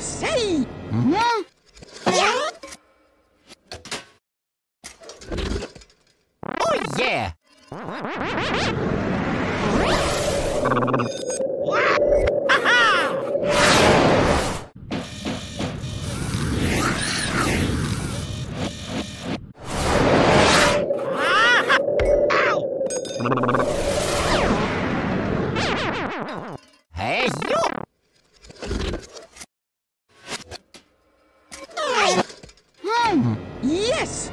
Say! Huh? Yeah. Oh, yeah! Hey, you! Yes!